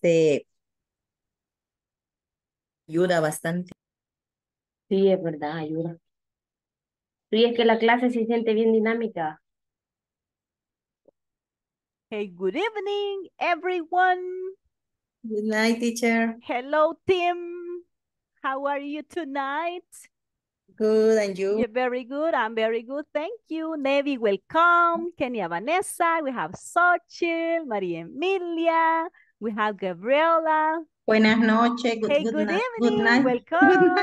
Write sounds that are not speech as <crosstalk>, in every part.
este ayuda bastante. Sí, es verdad, ayuda. Sí, es que la clase se siente bien dinámica. Hey, good evening, everyone. Good night, teacher. Hello, Tim. How are you tonight? Good, and you? You're very good. I'm very good. Thank you. Nevi, welcome. Kenya Vanessa. We have Xochitl, Maria Emilia. We have Gabriela. Buenas noches. Good, Hey, good, good night. evening. <laughs> Good night. Welcome.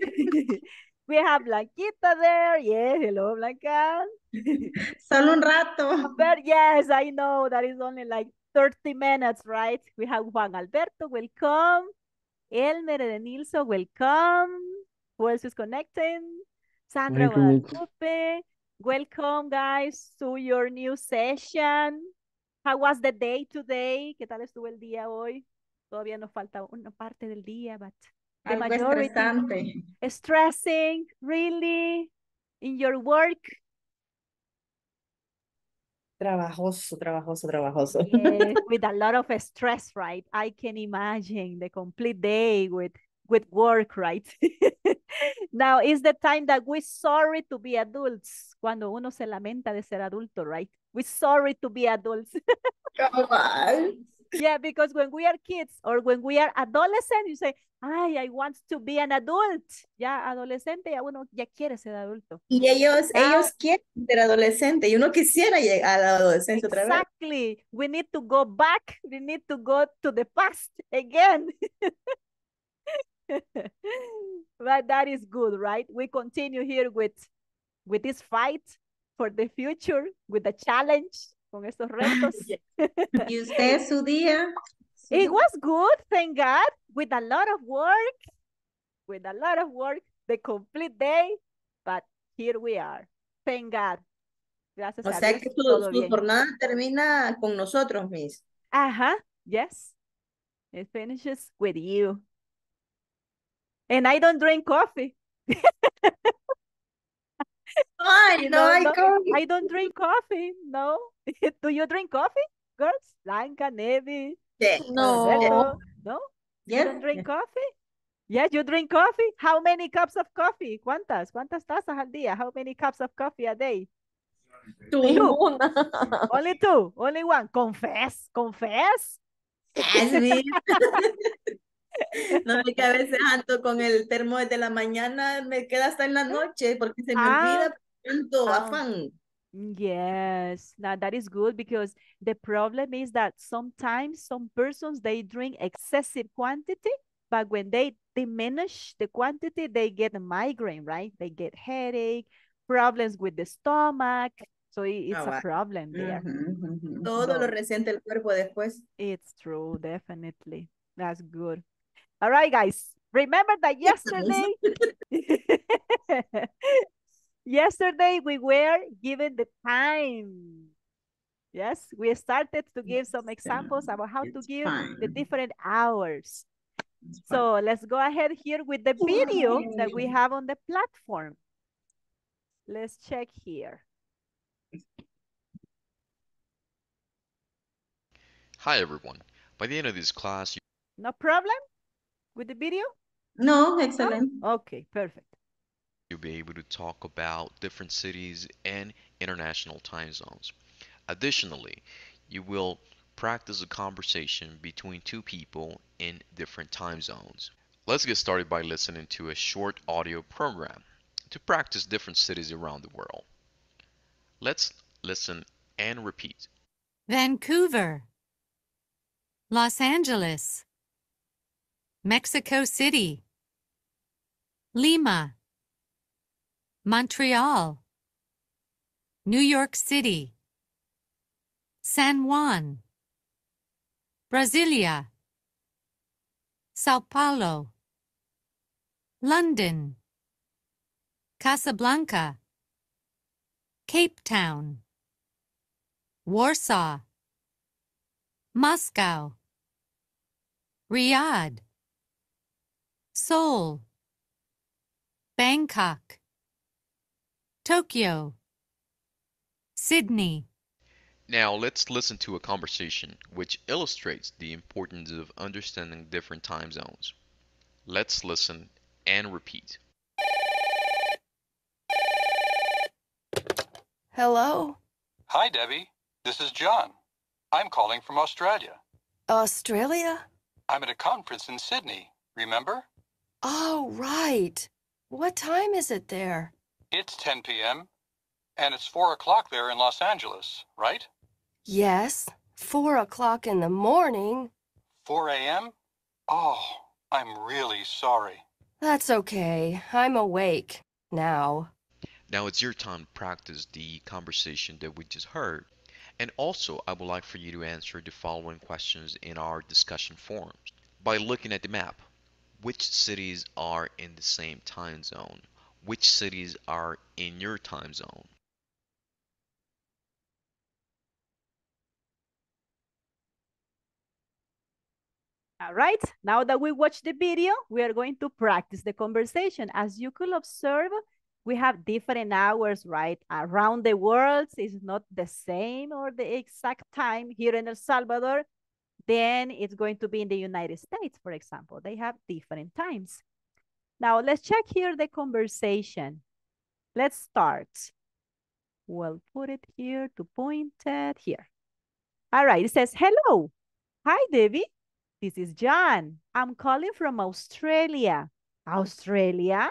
Good night. <laughs> we have Blanquita there. Yes, hello, Blanca. <laughs> Solo un rato. But yes, I know that is only like 30 minutes, right? We have Juan Alberto, welcome. Elmer Edenilso, welcome. Who else is connecting? Sandra. Guadalupe, welcome guys to your new session. How was the day today? ¿Qué tal estuvo el día hoy? Todavía nos falta una parte del día, but the Algo majority estresante. stressing, really, in your work. Trabajoso, trabajoso, trabajoso. Yes, <laughs> with a lot of stress, right? I can imagine the complete day with with work, right? <laughs> Now is the time that we're sorry to be adults. Cuando uno se lamenta de ser adulto, right? We're sorry to be adults. <laughs> Cabal. yeah, because when we are kids or when we are adolescents, you say, ay, I want to be an adult. Ya adolescente, ya uno ya quiere ser adulto. Y ellos, Now- ellos quieren ser adolescente y uno quisiera llegar a la adolescencia otra vez. Exactly. We need to go back. We need to go to the past again. <laughs> <laughs> but that is good, right? We continue here with with this fight for the future, with the challenge, con estos retos. <laughs> <laughs> ¿Y usted su día? It was good, thank God, with a lot of work, with a lot of work, the complete day, but here we are. Thank God. Gracias O a sea Dios, que su, su jornada termina con nosotros, Miss. Uh-huh. Yes. It finishes with you. And I don't drink coffee. Ay, no, No, hay no, como- I don't drink coffee. No. <laughs> Do you drink coffee, girls? Blanca, Nevi, Yes, Alberto? No? You yes, don't drink yes. coffee? Yes, you drink coffee? How many cups of coffee? ¿Cuántas? ¿Cuántas tazas al día? How many cups of coffee a day? Ninguna. Only two. Only one. Confess. Confess. Yes, Miss. <laughs> <laughs> No, es que a veces ando con el termo desde la mañana, me queda hasta en la noche porque se me Ah. olvida tanto Ah. afán. Yes, now that is good because the problem is that sometimes some persons they drink excessive quantity, but when they diminish the quantity, they get a migraine, right? They get headache, problems with the stomach. So it's Ah, a problem there. Todo lo resiente el cuerpo después. It's true, definitely. That's good. All right, guys. Remember that <laughs> yesterday, <laughs> yesterday we were given the time. Yes, we started to give some examples about how to It's give the different hours. It's fine. So let's go ahead here with the video that we have on the platform. Let's check here. Hi everyone. By the end of this class, you- No problem with the video? No, No? Oh, okay, perfect. you'll be able to talk about different cities and international time zones. Additionally, you will practice a conversation between two people in different time zones. Let's get started by listening to a short audio program to practice different cities around the world. Let's listen and repeat. Vancouver, Los Angeles, Mexico City, Lima, Montreal, New York City, San Juan, Brasilia, Sao Paulo, London, Casablanca, Cape Town, Warsaw, Moscow, Riyadh, Seoul, Bangkok, Tokyo, Sydney, Now let's listen to a conversation which illustrates the importance of understanding different time zones. Let's listen and repeat. Hello? Hi, Debbie. This is John. I'm calling from Australia. Australia? I'm at a conference in Sydney, remember? Oh, right. What time is it there? It's 10 p.m. and it's 4 o'clock there in Los Angeles, right? Yes, four o'clock in the morning. 4 a.m.? Oh, I'm really sorry. That's okay. I'm awake now. Now it's your time to practice the conversation that we just heard. And also, I would like for you to answer the following questions in our discussion forums by looking at the map. Which cities are in the same time zone? Which cities are in your time zone? All right, now that we watch the video, we are going to practice the conversation. As you could observe, we have different hours, right? Around the world it's not the same or the exact time here in El Salvador. Then it's going to be in the United States, for example. They have different times. Now let's check here the conversation. Let's start. We'll put it here to point it here. All right, it says, hello. Hi, Debbie. This is John. I'm calling from Australia. Australia?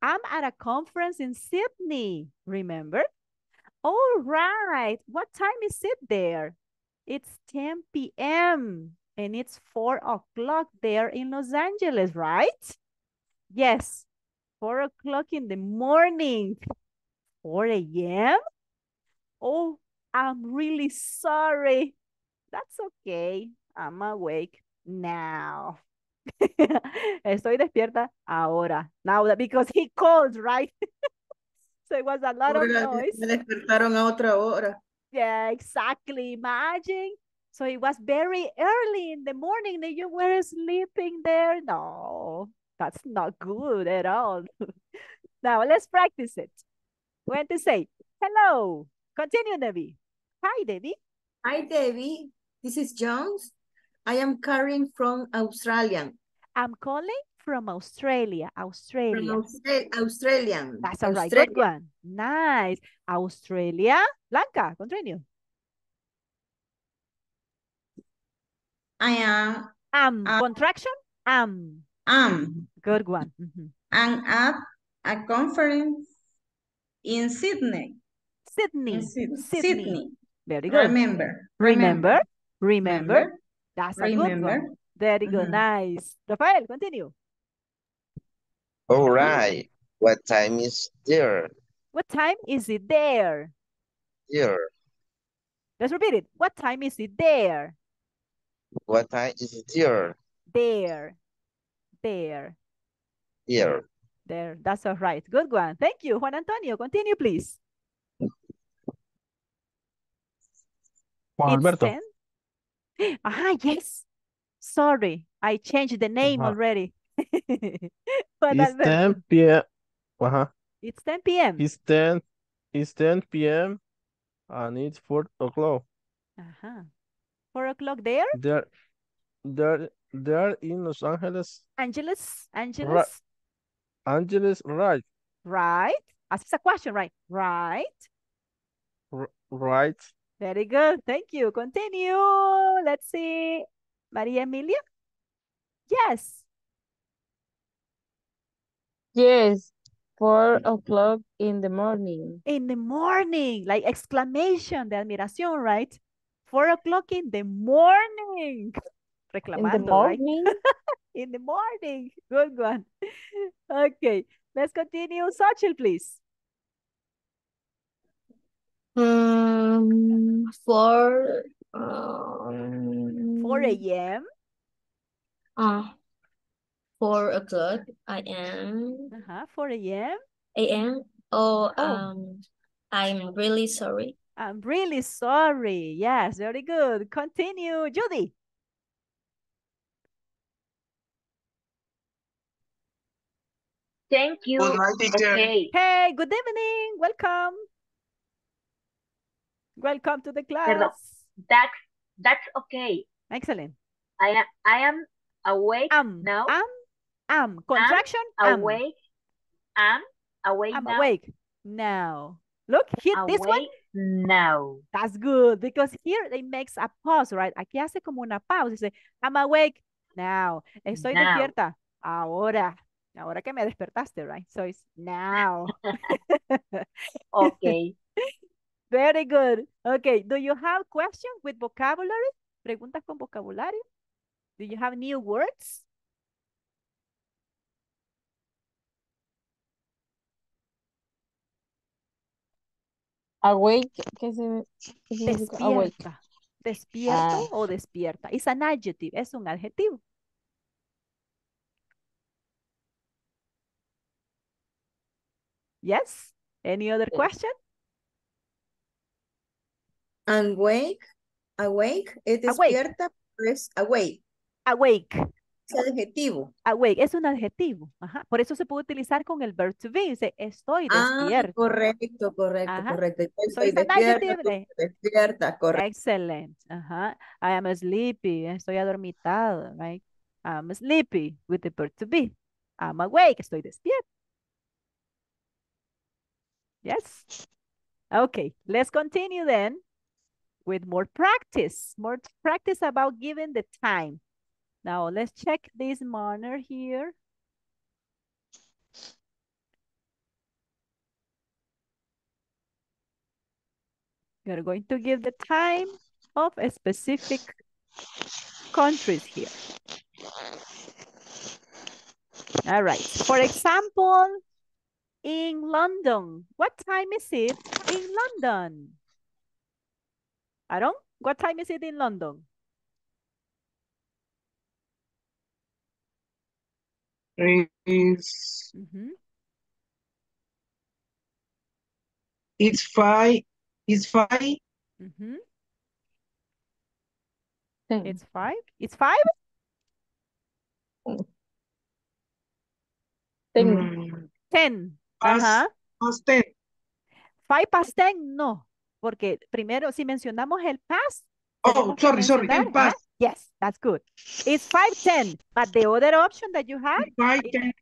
I'm at a conference in Sydney, remember? All right. What time is it there? It's 10 p.m. and it's 4 o'clock there in Los Angeles, right? Yes, 4 o'clock in the morning. 4 a.m.? Oh, I'm really sorry. That's okay. I'm awake now. <laughs> Estoy despierta ahora. Now that because he called, right? <laughs> so it was a lot of noise. Me despertaron a otra hora. Yeah, exactly. Imagine. So it was very early in the morning that you were sleeping there. No, that's not good at all. <laughs> now let's practice it. When to say hello. Continue, Debbie. Hi, Debbie. Hi, Debbie. This is Jones. I am Karen from Australian. I'm calling from Australia. From Australia. Austra- Australian. That's all right. Good one. Nice. Australia. Blanca, continue. I am Am. Uh, Contraction. Am. am Good one. Mhm. and at a conference in Sydney. Sydney. In Syd- Sydney. Sydney. Very good. Remember. Remember. Remember. Remember. That's a good one. Very good. Mhm. Nice. Rafael, continue. All right. What time is there? What time is it there? There. Let's repeat it. What time is it there? What time is there? There. There. There. There. That's all right. Good one. Thank you. Juan Antonio, continue, please. Juan Alberto. <gasps> Ah, yes. Sorry. I changed the name Ajá. already. <laughs> It's 10 p.m. Ajá. It's 10 p.m. It's 10. It's 10 p.m. and it's 4 o'clock. Uh-huh. Four o'clock there? There, there, there in Los Angeles, Angeles? Angeles? Angeles, right? Right? As it's a question, right? Right? R right. Very good. Thank you. Continue. Let's see. Maria Emilia? Yes. Yes, four o'clock in the morning. In the morning, like exclamation de admiración, right? Four o'clock in the morning. Reclamando, In the Reclamando, right? morning, <laughs> In the morning. Good one. Okay. Let's continue. Sachel, please. um, four, um, 4 a.m. uh, four o'clock I a.m. Uh-huh. 4 a.m. a.m. Oh, Oh. um, I'm really sorry. I'm really sorry. Yes, very good. Continue. Judy. Thank you. Good night, teacher. Okay. Hey, good evening. Welcome. Welcome to the class. Perdón. That's that's okay. Excellent. I am I am awake Am, now. am, am. Contraction, am. awake. Am awake I'm now. awake now. Look, hit this one. Now. That's good because here it makes a pause, right? Aquí hace como una pausa. Dice, I'm awake now. Estoy Now. despierta. Ahora. Ahora que me despertaste, right? So it's now. <laughs> Okay. <laughs> Very good. Okay. Do you have questions with vocabulary? Preguntas con vocabulario? Do you have new words? Awake, ¿qué, se, qué significa awake? Despierta. Despierto Ah. o despierta. It's an adjective. Es un adjetivo. Yes? Any other Yes. question? Awake, awake, es Awake. despierta, es awake. Awake. Es adjetivo. Awake es un adjetivo. Ajá. Por eso se puede utilizar con el verb to be. Dice, estoy Ah, despierto. correcto, correcto, Ajá. correcto. Estoy despierta, de- despierta, correcto. Excellent. Ajá. I am sleepy. Estoy adormitado, right? I'm sleepy with the verb to be. I'm awake. Estoy despierto. Yes? Okay, let's continue then with more practice. More practice about giving the time. Now let's check this manner here. You're going to give the time of a specific countries here. All right. For example, in London, what time is it in London? Aaron, what time is it in London? It's Mhm. it's five. It's five. Mhm. Ten. It's five. It's five? Ten. mm, Ten. past, Ajá. past ten. Five past ten, no. Porque primero, si mencionamos el past, Oh, sorry, sorry. ajá. past. Yes, that's good. It's five ten. But the other option that you have Five i- ten.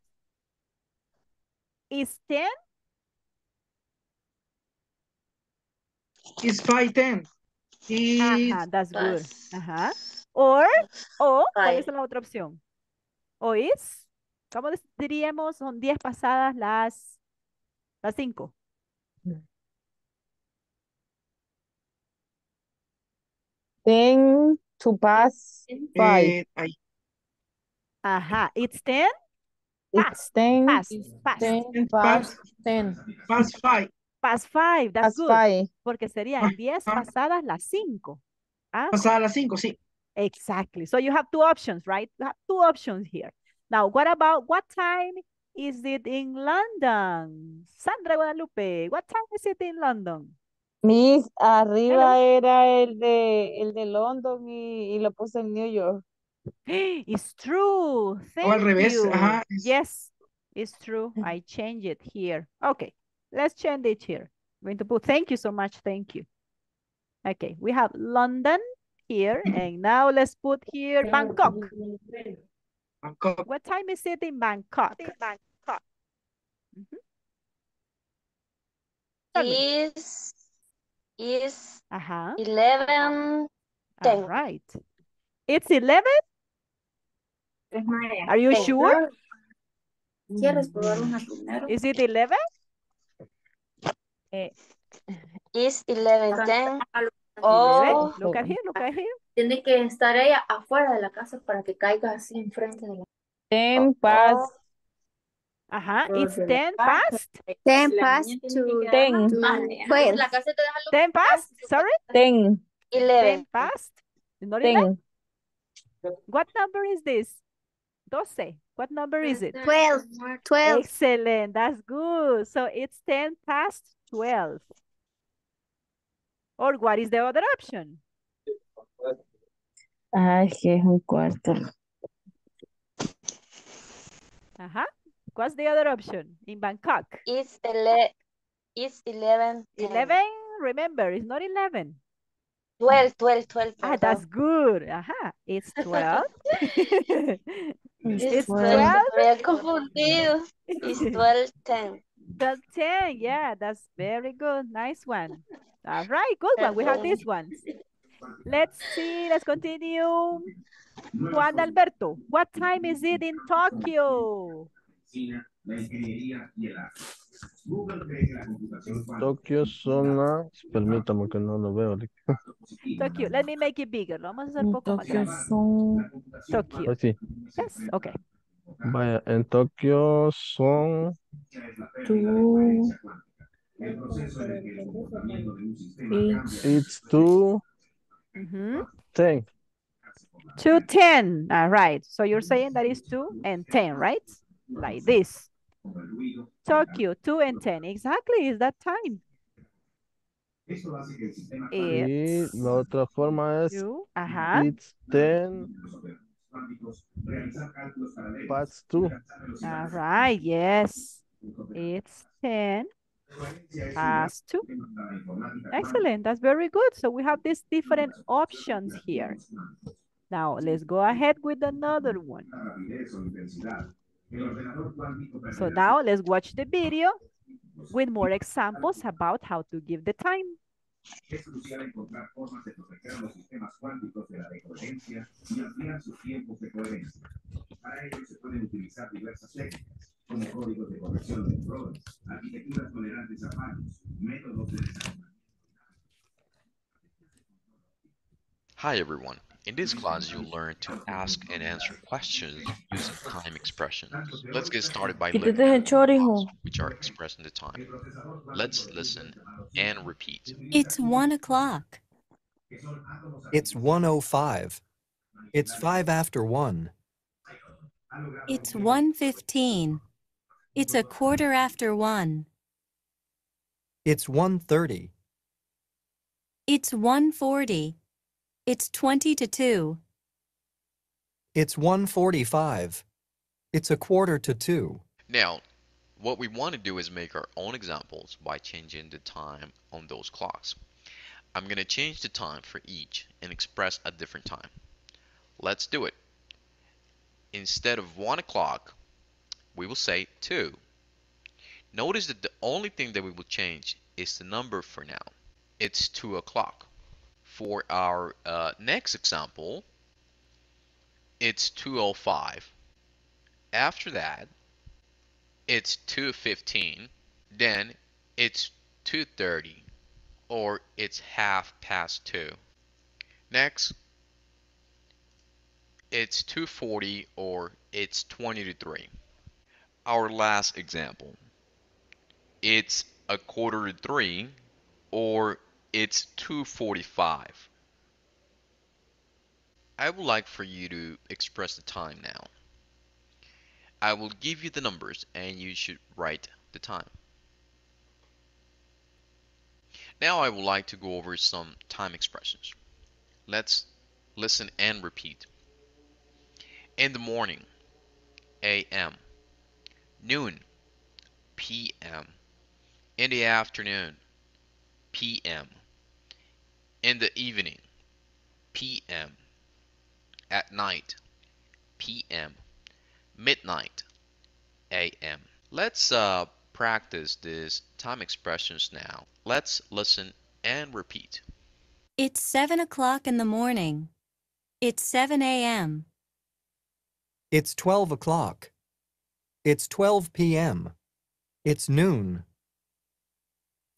is ten. It's five ten. It's Ajá, that's good. Ajá. Or, o, ¿cuál es la otra opción? O is, ¿cómo diríamos? Son 10 pasadas las, las 5. Ten to pass five. eh, ay, Ajá, it's 10 It's ten, past, past, ten ten past past ten. past five. past 5, that's Past good. five. Porque serían 10 Ajá. pasadas las 5. Ah, Pasada las cinco, sí. exactly. So you have two options, right? You have two options here. Now, what about what time is it in London? Sandra Guadalupe, what time is it in London? Miss, arriba era el de el de London y, y lo puse en New York. <gasps> It's true. O al Thank revés. you. Ajá. Yes, it's true. I <laughs> change it here. Okay, let's change it here. I'm going to put thank you so much. Thank you. Okay, we have London here, <clears throat> and now let's put here Bangkok. Bangkok. What time is it in Bangkok? Bangkok. Mm-hmm. Is is Uh-huh. eleven All ten. right. It's 11? Are you ten. sure? ¿Quieres probarlo primero? Is it 11? Is eleven ten. Bebé, Oh, Look at here, look at here. tiene que estar ella afuera de la casa para que caiga así enfrente de la Ten past Ajá, it's 10 past. Ten past to ten. quedar más lejos. Twelve. La casa te deja lo 10 past, sorry? ten. 10 eleven. past. Not Ten. What number is this? 12. What number is it? Twelve. Twelve. Excellent, that's good. So it's 10 past 12. Or what is the other option? Ay, que es un cuarto. Ajá. What's the other option in Bangkok? It's, ele is eleven ten. 11 Remember, it's not 11. 12, 12, 12. Ah, that's good. Ajá. It's 12. <laughs> <laughs> It's it's 12. 12. Me he confundido. It's <laughs> 12, 10. 12, 10. Yeah, that's very good. Nice one. All right, good one. We have these ones. Let's see. Let's continue. Juan Alberto, what time is it in Tokyo? Tokio son las... Permítame que no lo veo. Tokyo. Let me make it bigger. Lo vamos a hacer un poco más Tokio grande. son Tokyo. Ahí sí. Yes, okay. Vaya, en Tokio son... two, It's two, Mhm. ten. 2, 10. All right. So you're saying that is 2 and 10, right? Like this. Tokyo, 2 and 10. Exactly, is that time. Y It's la otra forma es... 2. Ajá. It's ten past two. All right, yes. It's 10 past 2. Excellent, that's very good. So we have these different options here. Now, let's go ahead with another one. So now let's watch the video with more examples about how to give the time. Es crucial encontrar formas de proteger los sistemas cuánticos de la decoherencia y ampliar sus tiempos de coherencia. Para ello se pueden utilizar diversas técnicas, como códigos de corrección de errores, arquitecturas tolerantes a fallos, métodos de desarrollo. Hi everyone. In this class, you'll learn to ask and answer questions using time expressions. Let's get started by Quítate looking at the chorizo. clause which are expressing the time. Let's listen and repeat. It's one o'clock. It's 105. It's 5 after 1. It's one fifteen. It's a quarter after one. It's 130. It's one forty. It's twenty to two. It's 145. It's a quarter to 2. Now, what we want to do is make our own examples by changing the time on those clocks. I'm going to change the time for each and express a different time. Let's do it. Instead of 1 o'clock, we will say 2. Notice that the only thing that we will change is the number for now. It's 2 o'clock. For our uh, next example, it's 2.05. After that, it's 2.15. Then it's 2.30 or it's half past 2. Next, it's 2.40 or it's 20 to 3. Our last example, it's a quarter to 3 or it's 2.45. I would like for you to express the time now. I will give you the numbers and you should write the time. Now I would like to go over some time expressions. Let's listen and repeat. In the morning, AM. Noon, PM. In the afternoon, PM. In the evening, PM. At night, PM. Midnight, AM. Let's uh, practice these time expressions now. Let's listen and repeat. It's seven o'clock in the morning. It's seven a.m. It's 12 o'clock. It's 12 p.m. It's noon.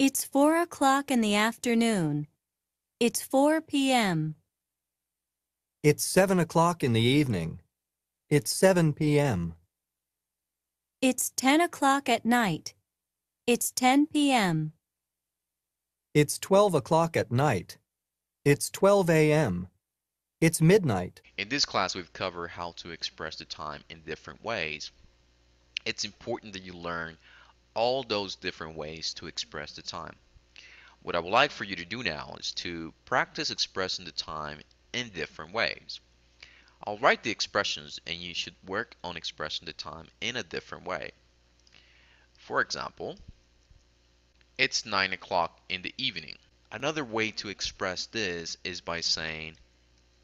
It's four o'clock in the afternoon. It's four p.m. It's 7 o'clock in the evening. It's 7 p.m. It's ten o'clock at night. It's ten p.m. It's 12 o'clock at night. It's 12 a.m. It's midnight. In this class, we've covered how to express the time in different ways. It's important that you learn all those different ways to express the time. What I would like for you to do now is to practice expressing the time in different ways. I'll write the expressions and you should work on expressing the time in a different way. For example, it's 9 o'clock in the evening. Another way to express this is by saying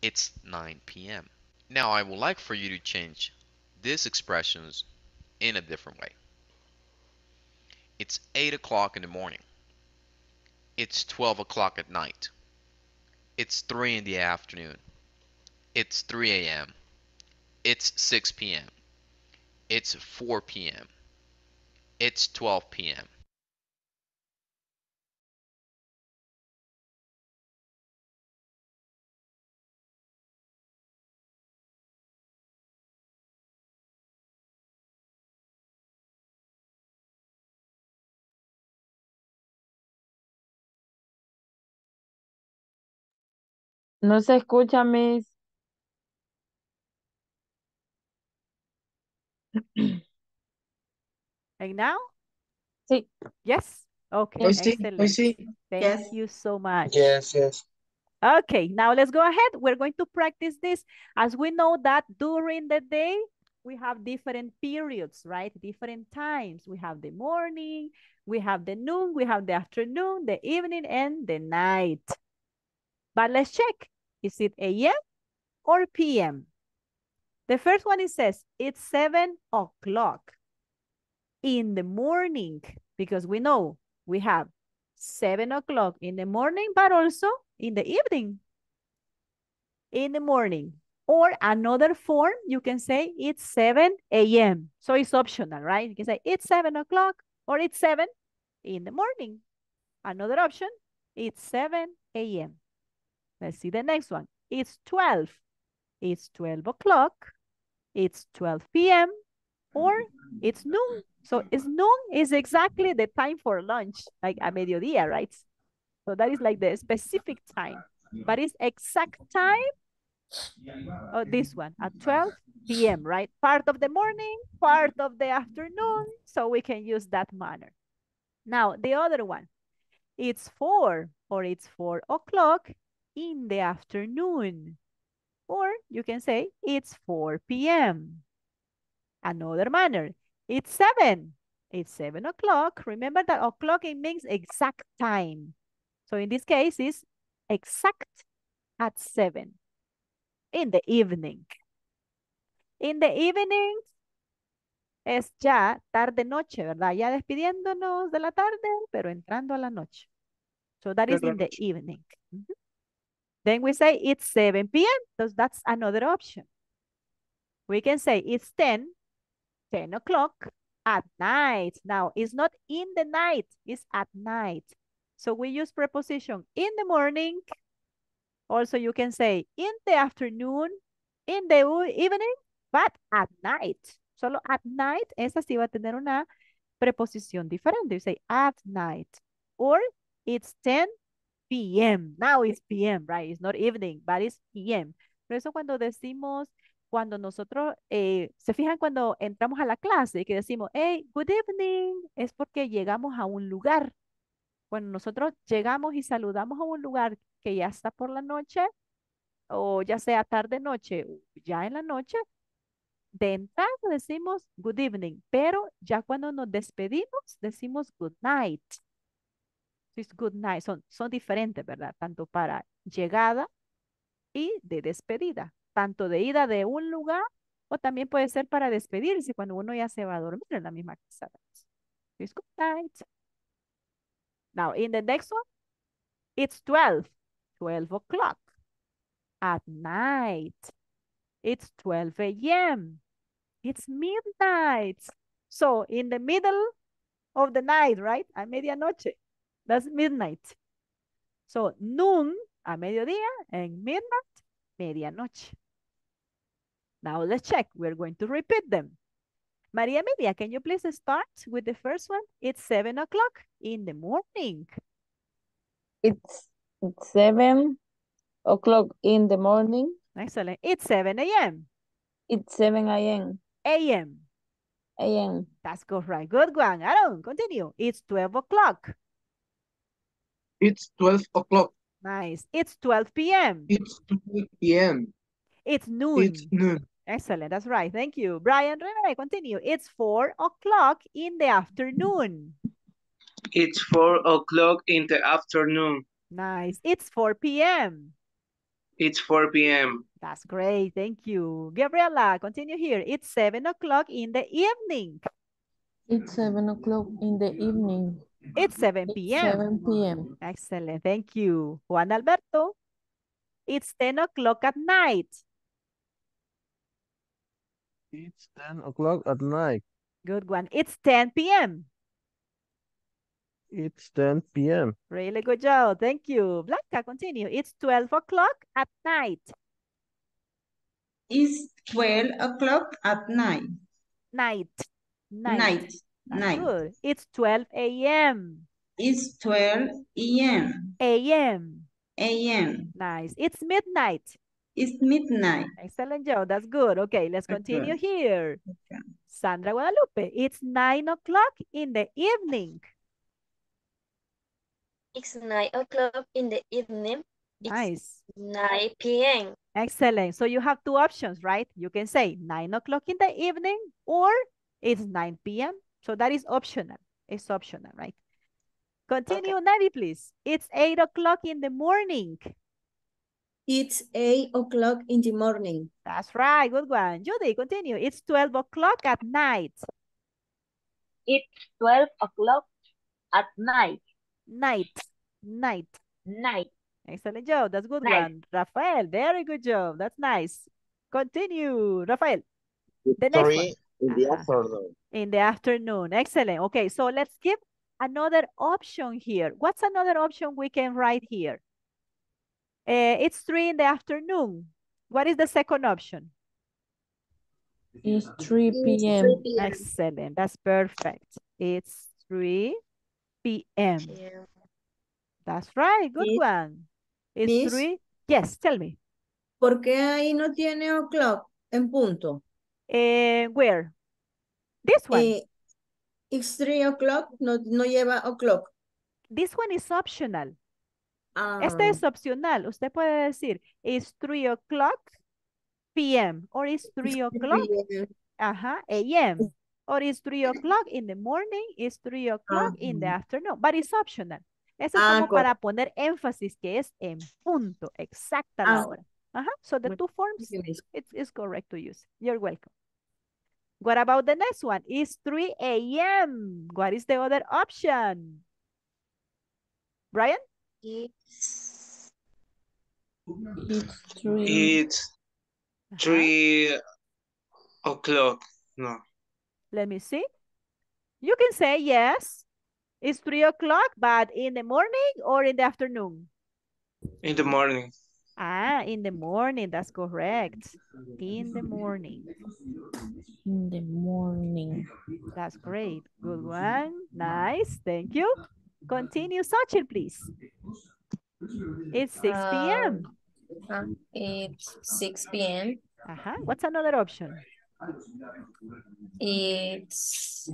it's 9 p.m. Now I would like for you to change these expressions in a different way. It's 8 o'clock in the morning. It's 12 o'clock at night. It's 3 in the afternoon. It's 3 a.m. It's 6 p.m. It's 4 p.m. It's 12 p.m. No se escucha, Miss. <clears throat> And now? Sí. Yes? Okay, Hoy sí, excellent. hoy sí. Thank Yes. you so much. Yes, yes. Okay, now let's go ahead. We're going to practice this. As we know that during the day, we have different periods, right? Different times. We have the morning, we have the noon, we have the afternoon, the evening, and the night. But let's check. Is it AM or PM? The first one, it says it's 7 o'clock in the morning because we know we have 7 o'clock in the morning, but also in the evening. In the morning. Or another form, you can say it's 7 a.m. So it's optional, right? You can say it's 7 o'clock or it's 7 in the morning. Another option, it's 7 a.m. Let's see the next one. It's 12. It's 12 o'clock. It's 12 p.m. or it's noon. So it's noon is exactly the time for lunch, like a mediodía, right? So that is like the specific time, but it's exact time. Oh, this one at 12 p.m., right? Part of the morning, part of the afternoon. So we can use that manner. Now, the other one, it's four or it's four o'clock in the afternoon. Or you can say it's 4 p.m. Another manner, it's 7. It's 7 o'clock. Remember that o'clock, it means exact time. So in this case, it's exact at 7 in the evening. In the evening es ya tarde-noche, ¿verdad? Ya despidiéndonos de la tarde, pero entrando a la noche. So that is in the evening. Mhm. Then we say it's 7 p.m. So that's another option. We can say it's 10, 10 o'clock at night. Now, it's not in the night, it's at night. So we use preposition in the morning. Also, you can say in the afternoon, in the evening, but at night. Solo at night, esa sí va a tener una preposición diferente. You say at night. Or it's 10 p.m. Now it's p.m., right? It's not evening, but it's p.m. Por eso cuando decimos, cuando nosotros, eh, se fijan cuando entramos a la clase y que decimos, hey, good evening, es porque llegamos a un lugar. Cuando nosotros llegamos y saludamos a un lugar que ya está por la noche, o ya sea tarde, noche, ya en la noche, de entrada decimos good evening, pero ya cuando nos despedimos decimos good night. Es good night, son, son diferentes, ¿verdad? Tanto para llegada y de despedida, tanto de ida de un lugar o también puede ser para despedirse cuando uno ya se va a dormir en la misma casa. Es good night. Now, in the next one, it's 12, 12 o'clock at night. It's 12 a.m. It's midnight. So in the middle of the night, right? A medianoche. That's midnight. So noon, a mediodía, and midnight, medianoche. Now let's check. We're going to repeat them. Maria Emilia, can you please start with the first one? It's seven o'clock in the morning. It's, it's 7 o'clock in the morning. Excellent. It's 7 a.m. It's 7 a.m. A.M. a.m. That's correct. Good one. Aaron, continue. It's 12 o'clock. It's 12 o'clock. Nice. It's 12 p.m. It's 12 p.m. It's noon. It's noon. Excellent. That's right. Thank you. Brian Rivera, continue. It's 4 o'clock in the afternoon. It's four o'clock in the afternoon. Nice. It's 4 p.m. It's 4 p.m. That's great. Thank you. Gabriela, continue here. It's 7 o'clock in the evening. It's seven o'clock in the evening. It's 7 p.m. 7 p.m. Excellent. Thank you. Juan Alberto. It's 10 o'clock at night. It's 10 o'clock at night. Good one. It's 10 p.m. It's 10 p.m. Really good job. Thank you. Blanca, continue. It's 12 o'clock at night. It's 12 o'clock at night. Night. Night. Night. That's Night. good. It's 12 a.m. It's 12 a.m. A.m. a.m. Nice. It's midnight. It's midnight. Excellent job. That's good. Okay, let's continue Okay. here. Okay. Sandra Guadalupe. It's 9 o'clock in the evening. It's 9 o'clock in the evening. It's Nice. 9 p.m. Excellent. So you have two options, right? You can say 9 o'clock in the evening or it's 9 p.m. So that is optional. It's optional, right? Continue, Navi, please. It's 8 o'clock in the morning. It's 8 o'clock in the morning. That's right. Good one. Judy, continue. It's 12 o'clock at night. It's 12 o'clock at night. Night. Night. Night. Excellent job. That's good Nice. one. Rafael, very good job. That's nice. Continue. Rafael, the next one. In the Uh-huh. afternoon. In the afternoon. Excellent. Okay, so let's give another option here. What's another option we can write here? Uh, it's three in the afternoon. What is the second option? It's 3 p.m. Excellent. That's perfect. It's 3 p.m. That's right. Good Miss- one. It's Miss? 3. Yes, tell me. ¿Por qué ahí no tiene o'clock en punto? Eh, where? This one. Eh, it's 3 o'clock, no, no lleva o'clock. This one is optional. Ah, Este es opcional. Usted puede decir, it's 3 o'clock p.m. or it's <laughs> 3 o'clock. Ajá, a.m. Or it's 3 o'clock in the morning, it's 3 o'clock in the afternoon, but it's optional. Eso es Ah, como para poner énfasis que es en punto, exacta la Ah. hora. Ajá, so the two forms, it's, it's correct to use. You're welcome. What about the next one? It's 3 a.m. What is the other option? Brian? It's It's 3. It's Ajá, 3 o'clock. No. Let me see. You can say yes. It's 3 o'clock, but in the morning or in the afternoon? In the morning. Ah, in the morning, that's correct. In the morning. In the morning. That's great. Good one. Nice. Thank you. Continue, Sachin, please. It's 6 p.m. um, uh, it's 6 p.m. Uh-huh. What's another option? It's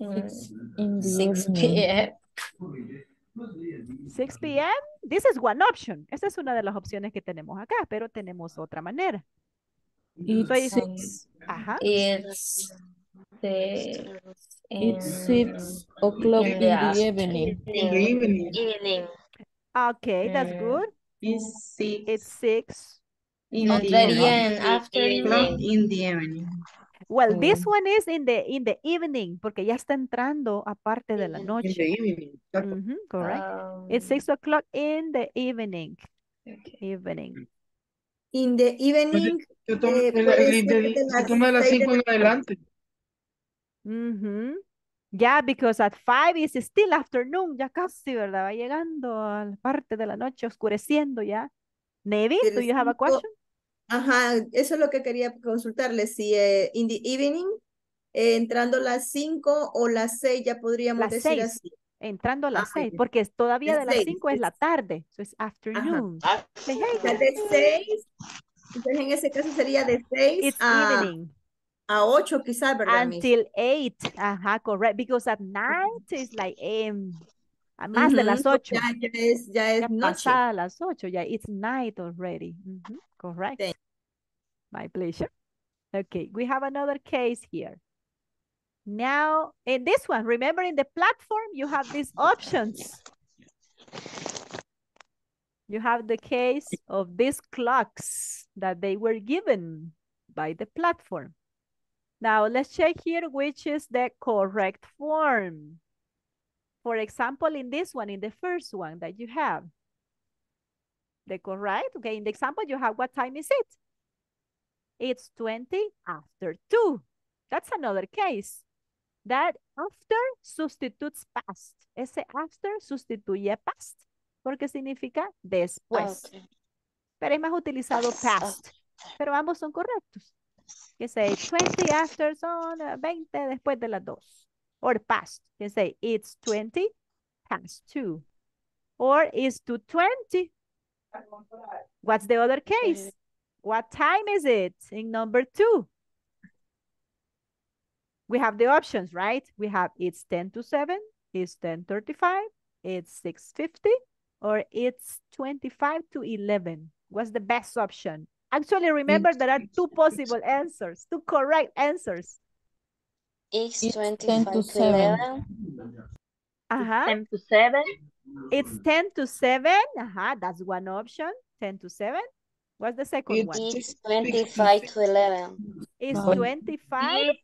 mm, In the 6 p.m. 6 p.m. This is one option. Esa es una de las opciones que tenemos acá, pero tenemos otra manera. It's six. Ajá. It's the It's in- six o'clock in the evening. In the evening. evening. Okay, that's Mm. good. It's 6 It's 6. in Not the very evening. end, afternoon. O'clock in the evening. Well, this one is in the in the evening porque ya está entrando aparte de la In- In noche. the evening. Correct. Um, It's 6 o'clock in the evening. okay. Evening. In the evening, Se toma, eh, el- puede el- ser el- de se las toma de las seis de 5 en la adelante. Yeah, because at 5 is still afternoon, ya casi, ¿verdad? Va llegando a la parte de la noche, oscureciendo ya. Navy, Pero do you have a question? Ajá, eso es lo que quería consultarle. Si eh, in the evening, eh, entrando las 5 o las 6, ya podríamos Las decir 6, así. entrando a las Ah, 6, ya. porque es todavía de las seis, 5 es es- la tarde, so it's afternoon. De 6, entonces en ese caso sería de 6 It's a, evening. a 8 quizás, ¿verdad? Until 8, ajá, correct, because at night is like em, a más de las so 8. Ya, ya es, ya es Ya noche. pasada las 8, ya it's night already. Ujú, correct. Thank- My pleasure. Okay, we have another case here. Now, in this one, remember in the platform, you have these options. You have the case of these clocks that they were given by the platform. Now let's check here which is the correct form. For example, in this one, in the first one that you have, the correct, okay, in the example you have what time is it? It's 20 after 2. That's another case. That after substitutes past. Ese after sustituye past porque significa después. Okay. Pero es más utilizado past. Pero ambos son correctos. Que say 20 after son uh, 20 después de las 2. Or past. Que say it's 20 past 2. Or it's 220. What's the other case? What time is it in number 2? We have the options, right? We have it's 10 to 7, it's 10.35, it's 6.50, or it's 25 to 11. What's the best option? Actually, remember there are two possible answers, two correct answers. It's It's 25 10 to to 7. 11. Uh-huh. 10 to 7. It's 10 to 7. Uh-huh. That's one option. 10 to 7. What's the second one? It's 25 to 11. It's No. 25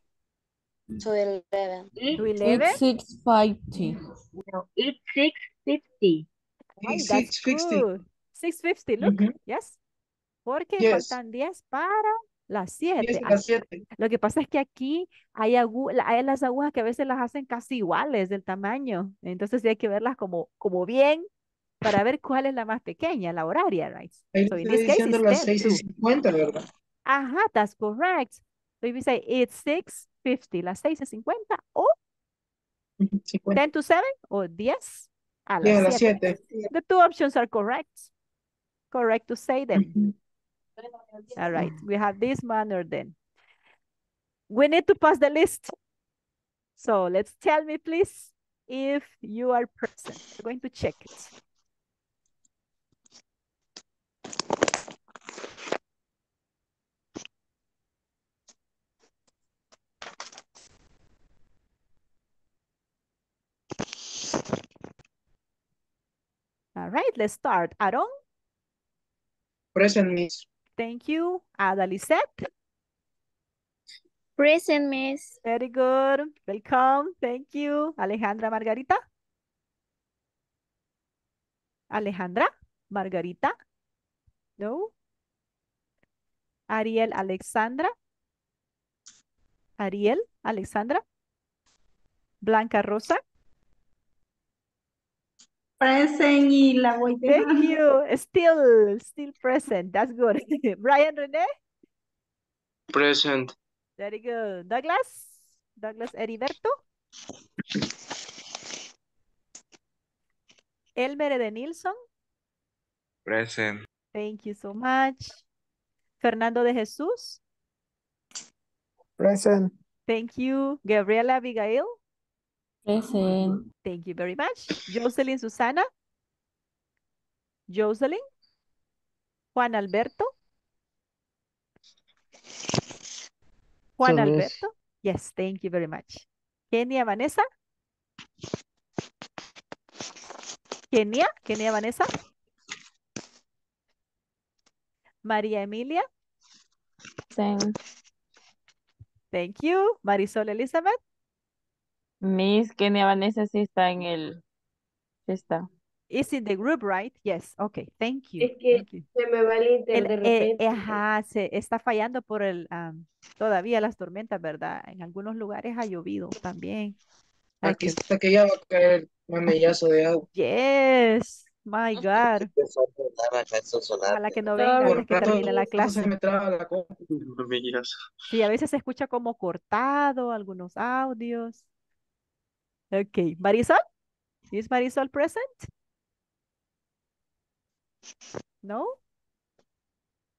To 11. to 11. It's 650. No, it's 650. Ay, It's that's 650. good. 650, look. Mhm. Yes. Porque Yes. faltan 10 para las 7. Yes, las siete. Lo que pasa es que aquí hay, hay las agujas que a veces las hacen casi iguales del tamaño. Entonces sí hay que verlas como, como bien para ver cuál es la más pequeña, la horaria, right? Ahí So estoy diciendo las 10 6 y too. 50, ¿verdad? Ajá, that's correct. So if we say it's 6.50, las 6 y 50 o Ujú, 50. 10 to 7 o 10 a las las 7. 7. The two options are correct. Correct to say them. All right, we have this manner then. We need to pass the list. So let's tell me, please, if you are present. We're going to check it. All right, let's start. Aaron, Present, Miss. Thank you. Ada Lisette, Present, Miss. very good. Welcome, thank you. Alejandra Margarita. Alejandra Margarita. No. Ariel Alexandra. Ariel Alexandra. Blanca Rosa. Present y la voy Thank you. Still, still present. That's good. <laughs> Brian Rene. Present. Very good. Douglas. Douglas Heriberto. Elmer de Nilsson. Present. Thank you so much. Fernando de Jesús. Present. Thank you. Gabriela Abigail. Present. Thank you very much. Jocelyn Susana. Jocelyn. Juan Alberto. Juan So, miss. Alberto. Yes, thank you very much. Kenia Vanessa. Kenia, Kenia Vanessa. María Emilia. Present. Thank you. Marisol Elizabeth. Miss Kenia Vanessa sí está en el... Sí está. Is in the group, right? Yes. Okay. Thank you. Es que Thank you. se me va el inter El- de eh, repente. ajá, se está fallando por el am, todavía las tormentas, ¿verdad? En algunos lugares ha llovido también. Aquí Okay. está que ya va a caer mamellazo de agua. Yes. My God. <laughs> Ojalá que no venga antes que termine la se clase. <laughs> Sí, a veces se escucha como cortado algunos audios. Okay. Marisol? Is Marisol present? No?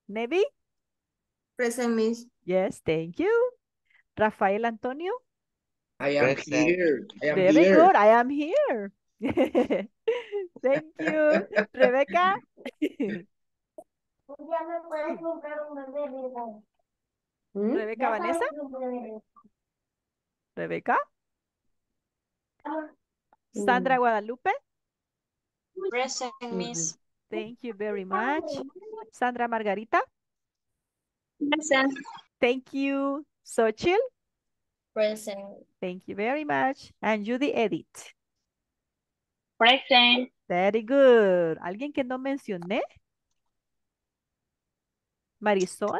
Nevi? Present, Miss. Yes, thank you. Rafael Antonio? I am Present. here. I am Very here. good, I am here. <laughs> Thank you. <laughs> Rebeca? Rebeca <laughs> Vanessa? Rebeca? Sandra Guadalupe? Present, Miss. Thank you very much. Sandra Margarita. Present. Thank you. Xochitl. Present. Thank you very much. And Judy Edith. Present. Very good. ¿Alguien que no mencioné? Marisol.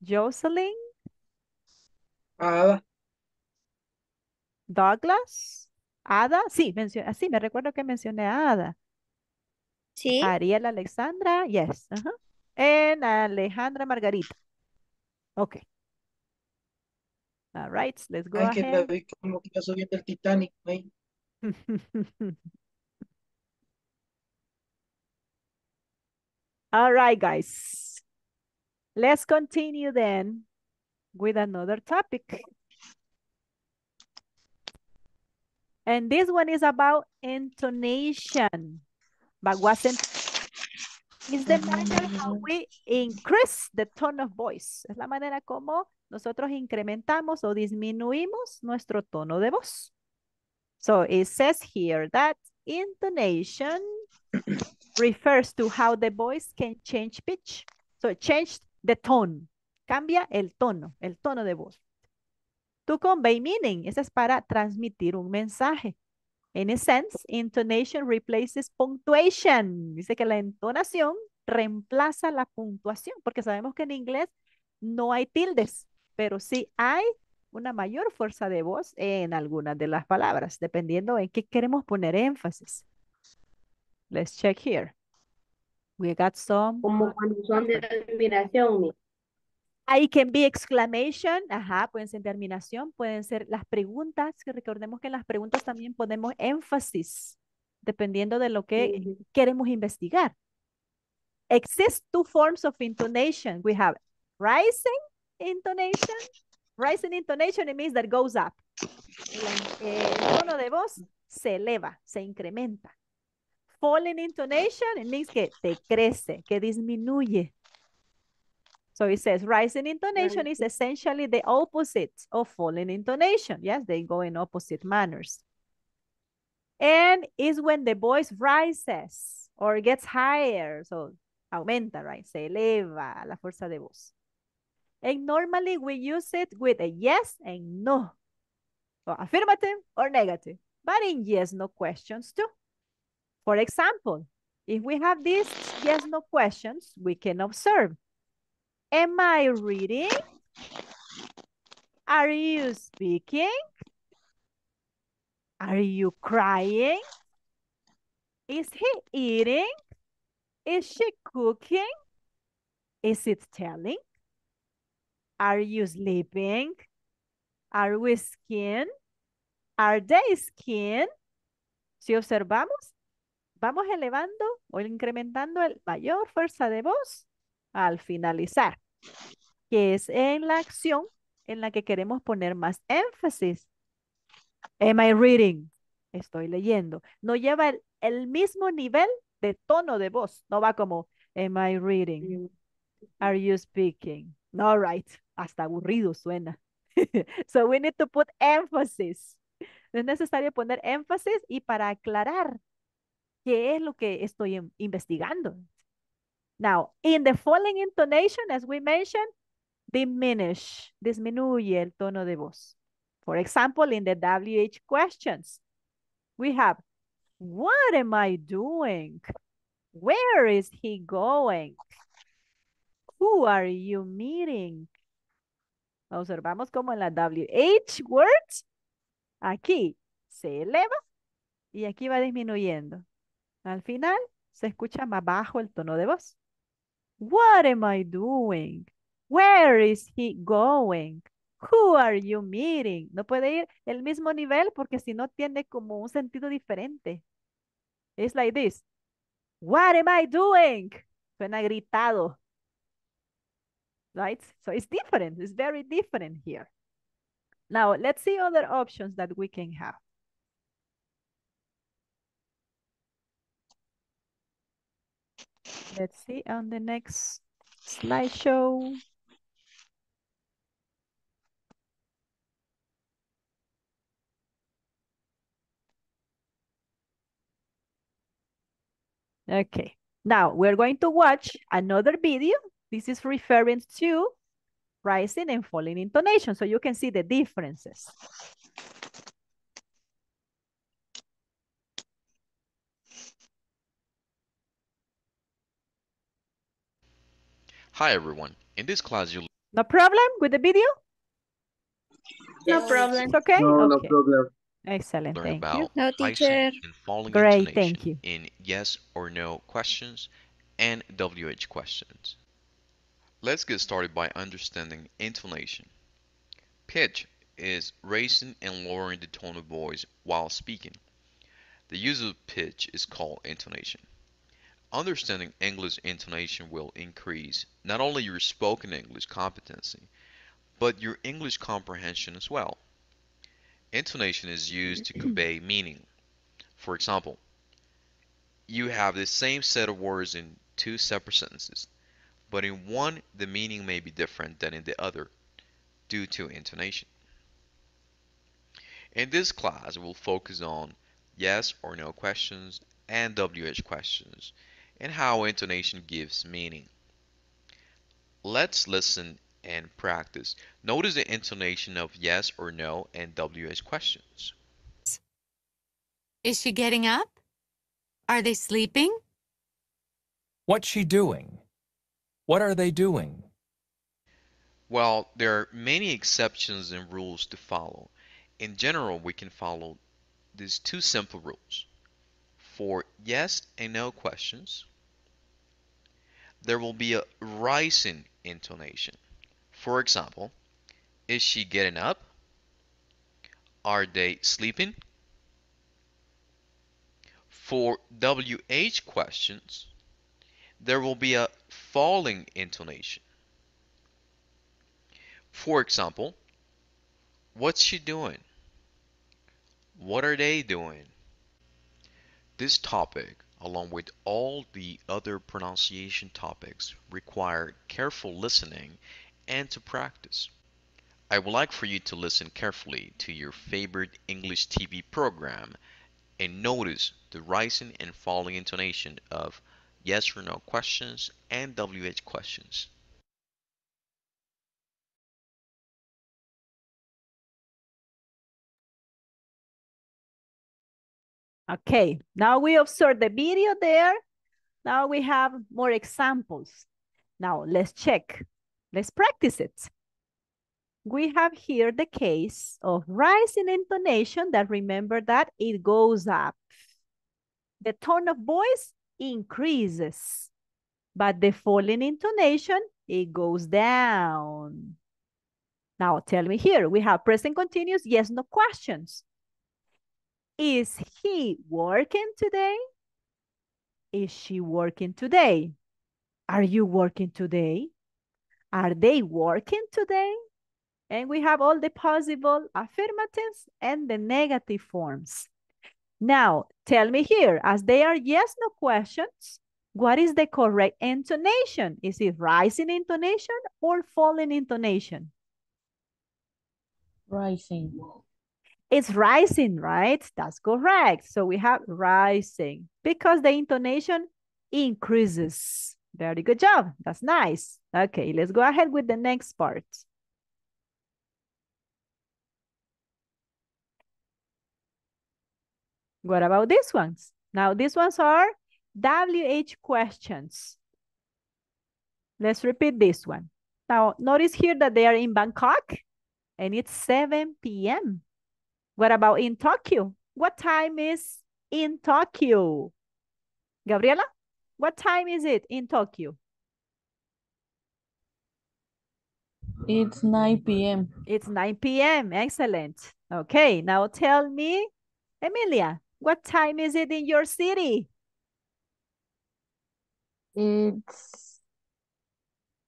Jocelyn. Ada. Douglas. Ada. Sí, mencioné, sí, me recuerdo que mencioné a Ada. Sí. Ariel Alexandra. Yes. ajá. And Alejandra Margarita. Okay. All right, let's go Ay, que la vi como que iba subiendo el Titanic. ahí. <laughs> All right, guys. Let's continue then with another topic. And this one is about intonation. But wasn't is the manner how we increase the tone of voice. Es la manera como nosotros incrementamos o disminuimos nuestro tono de voz. So it says here that intonation <clears throat> refers to how the voice can change pitch. So change the tone. Cambia el tono, el tono de voz. To convey meaning. Ese es para transmitir un mensaje. In a sense, intonation replaces punctuation. Dice que la entonación reemplaza la puntuación, porque sabemos que en inglés no hay tildes, pero sí hay una mayor fuerza de voz en algunas de las palabras, dependiendo en qué queremos poner énfasis. Let's check here. We got some. Como cuando son de admiración. I can be exclamation, ajá, pueden ser terminación, pueden ser las preguntas, que recordemos que en las preguntas también ponemos énfasis, dependiendo de lo que queremos investigar. Exist two forms of intonation. We have rising intonation. Rising intonation, it means that goes up. El, el tono de voz se eleva, se incrementa. Falling intonation, it means que decrece, que disminuye. So it says rising intonation is essentially the opposite of falling intonation. Yes, they go in opposite manners. And is when the voice rises or gets higher. So aumenta, right? Se eleva la fuerza de voz. And normally we use it with a yes and no. So affirmative or negative. But in yes, no questions too. For example, if we have these yes, no questions, we can observe. Am I reading? Are you speaking? Are you crying? Is he eating? Is she cooking? Is it telling? Are you sleeping? Are we skiing? Are they skiing? Si observamos, vamos elevando o incrementando el mayor fuerza de voz al finalizar, que es en la acción en la que queremos poner más énfasis. Am I reading? Estoy leyendo. No lleva el, el mismo nivel de tono de voz. No va como, am I reading? Are you speaking? All right. Hasta aburrido suena. <laughs> so we need to put emphasis. Es necesario poner énfasis y para aclarar qué es lo que estoy in- investigando. Now, in the following intonation, as we mentioned, diminish, disminuye el tono de voz. For example, in the WH questions, we have, what am I doing? Where is he going? Who are you meeting? Observamos como en la WH words, aquí se eleva y aquí va disminuyendo. Al final se escucha más bajo el tono de voz. What am I doing? Where is he going? Who are you meeting? No puede ir el mismo nivel porque si no tiene como un sentido diferente. It's like this. What am I doing? Suena gritado. Right? So it's different. It's very different here. Now, let's see other options that we can have. Let's see on the next slideshow. Okay. Now we're going to watch another video. This is referring to rising and falling intonation. So you can see the differences. Hi everyone. In this class you'll No problem with the video? No problem. It's okay? No, no okay. problem. Excellent. learn Thank about you. No, rising teacher. and falling Great, intonation thank you. in yes or no questions and WH questions. Let's get started by understanding intonation. Pitch is raising and lowering the tone of voice while speaking. The use of pitch is called intonation. Understanding English intonation will increase not only your spoken English competency, but your English comprehension as well. Intonation is used to convey meaning. For example, you have the same set of words in two separate sentences, but in one the meaning may be different than in the other due to intonation. In this class, we'll focus on yes or no questions and WH questions and how intonation gives meaning. Let's listen and practice. Notice the intonation of yes or no and WH questions. Is she getting up? Are they sleeping? What's she doing? What are they doing? Well, there are many exceptions and rules to follow. In general, we can follow these two simple rules. For yes and no questions, there will be a rising intonation. For example, is she getting up? Are they sleeping? For WH questions, there will be a falling intonation. For example, what's she doing? What are they doing? This topic, along with all the other pronunciation topics, require careful listening and to practice. I would like for you to listen carefully to your favorite English TV program and notice the rising and falling intonation of yes or no questions and WH questions. Okay, now we observe the video there. Now we have more examples. Now let's check. Let's practice it. We have here the case of rising intonation that remember that it goes up. The tone of voice increases, but the falling intonation, it goes down. Now tell me here, we have present continuous, yes, no questions. Is he working today? Is she working today? Are you working today? Are they working today? And we have all the possible affirmatives and the negative forms. Now, tell me here, as they are yes, no questions, what is the correct intonation? Is it rising intonation or falling intonation? Rising. It's rising, right? That's correct. So we have rising because the intonation increases. Very good job. That's nice. Okay, let's go ahead with the next part. What about these ones? Now, these ones are WH questions. Let's repeat this one. Now, notice here that they are in Bangkok and it's 7 p.m. What about in Tokyo? What time is in Tokyo? Gabriela, what time is it in Tokyo? It's 9 p.m. It's 9 p.m. Excellent. Okay, now tell me, Emilia, what time is it in your city? It's...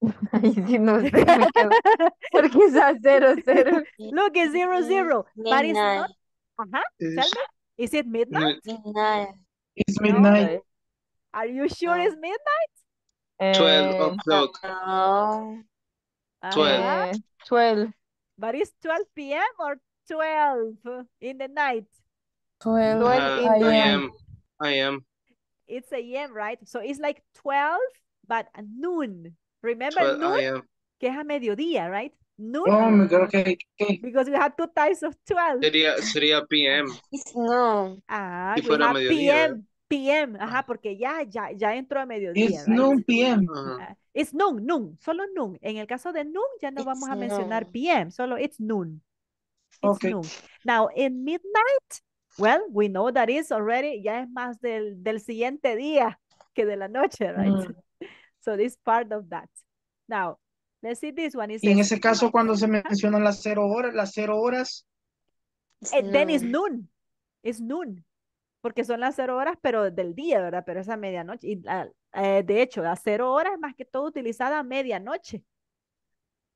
<laughs> Ay, sí, no sé. <laughs> Porque es a cero, cero. <laughs> Look, it's zero, zero. But it's not. Uh-huh. Tell me, is it midnight? Midnight. it's No. midnight, Are you sure it's midnight? 12 Eh, o'clock. No. Twelve. Uh-huh. eh, 12. But it's 12 p.m. or 12 in the night? 12 Uh, a.m. I am, I am. It's a.m., right? So it's like 12, but a noon. Remember 12 noon? a.m. Que es a mediodía, right? Noon. Oh, me creo que, que Because we have two types of 12. sería, sería PM. No. Ah, Si fuera mediodía, PM, PM, ajá, porque ya, ya, ya entró a mediodía, It's right? noon PM. Ah, It's noon, noon, solo noon. En el caso de noon ya no vamos a mencionar. PM, solo it's noon. It's Okay. noon. Now, in midnight, well, we know that is already, ya es más del, del siguiente día que de la noche, right? Mm. So this part of that. Now, let's see this one. It Y en ese caso, cuando se mencionan las cero horas, las cero horas, eh, then it's noon. It's noon. Porque son las cero horas, pero del día, ¿verdad? Pero es a medianoche. Y eh, de hecho, las cero horas es más que todo utilizada a medianoche.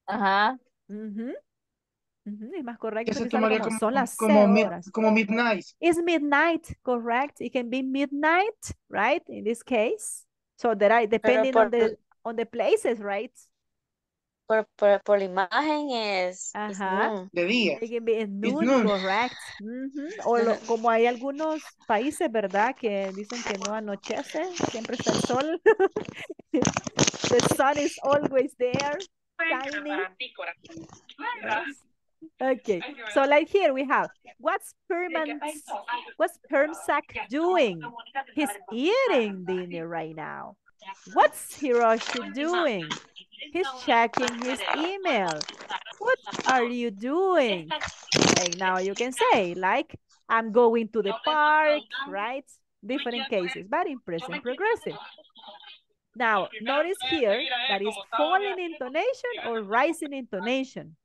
Ajá. Es más correcto como como, son las como, cero mid- horas. como midnight. It's midnight, correct? It can be midnight, right? In this case. So there are, depending on por- the on the places, right? Por, por, por la imagen es, es Ajá. noon. De día. It can be in It's noon, correct. Ujú. O lo- <laughs> como hay algunos países, ¿verdad? Que dicen que no anochece, siempre está el sol. <laughs> The sun is always there, shining. Okay, so like here we have, what's Perman's, what's Permsack doing? He's eating dinner right now. What's Hiroshi doing? He's checking his email. What are you doing? And now you can say like, I'm going to the park, right? Different cases, but in present progressive. Now, notice here that is falling intonation or rising intonation.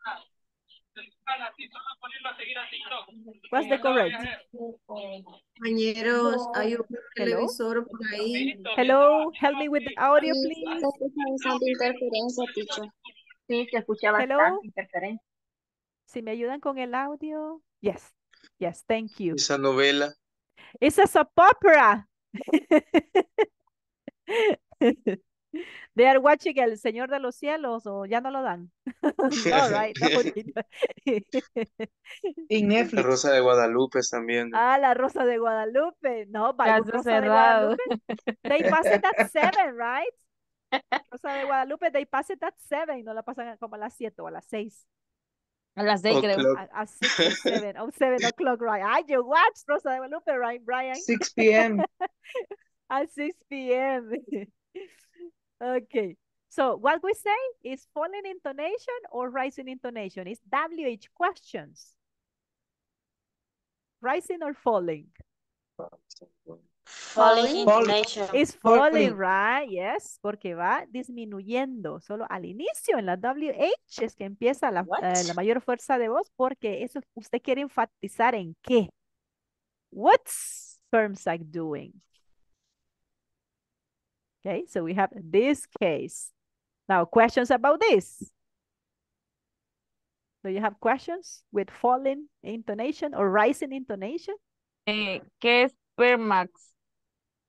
What's the correct? Compañeros, hay un Hello? televisor por ahí. Hello, help me with the audio, please. bastante interferencia, teacher. Sí, se escucha bastante interferencia. Si me ayudan con el audio. Yes, yes, thank you. Esa novela. It's a soap opera. <laughs> They are watching El Señor de los Cielos o ya no lo dan. <laughs> no, right? No, En Netflix. La Rosa de Guadalupe también. ah, la Rosa de Guadalupe. No, Caso Rosa de cerrado. Guadalupe. They pass it at <laughs> seven, right? Rosa de Guadalupe, they pass it at seven. No la pasan como a las siete o a las seis. A las seis, creo. Six or seven. Oh, seven <laughs> o'clock, right? Ah, you watch Rosa de Guadalupe, right, Brian? 6 p.m. at 6 p.m. okay. So what we say is falling intonation or rising intonation. It's WH questions. Rising or falling? Falling intonation. It's falling, right? Yes, porque va disminuyendo. Solo al inicio en la WH es que empieza la, eh, la mayor fuerza de voz porque eso usted quiere enfatizar en qué. What's Permsack doing? Okay, so we have this case. Now, questions about this? Do you have questions with falling intonation or rising intonation? Eh, ¿Qué es Permax?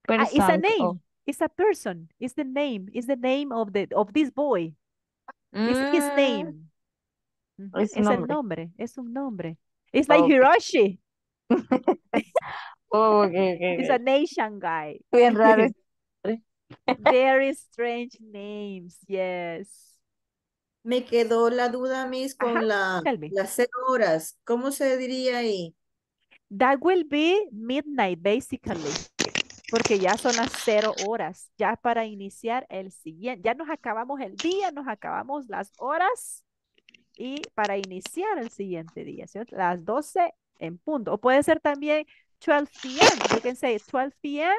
Ah, it's a name. oh. It's a person. It's the name. It's the name of the of this boy. It's his Mm, name. Es Es, un el nombre. nombre. Es un nombre. It's like. Hiroshi. <laughs> Oh, ok, ok, He's ok. a nation guy. Bien raro. <laughs> Very strange names. Yes. Me quedó la duda, Miss, con Ajá, la, las cero horas. ¿Cómo se diría ahí? That will be midnight, basically. Porque ya son las cero horas. Ya para iniciar el siguiente. Ya nos acabamos el día, nos acabamos las horas. Y para iniciar el siguiente día, ¿sí? Las 12 en punto. O puede ser también 12 p.m. You can say 12 p.m.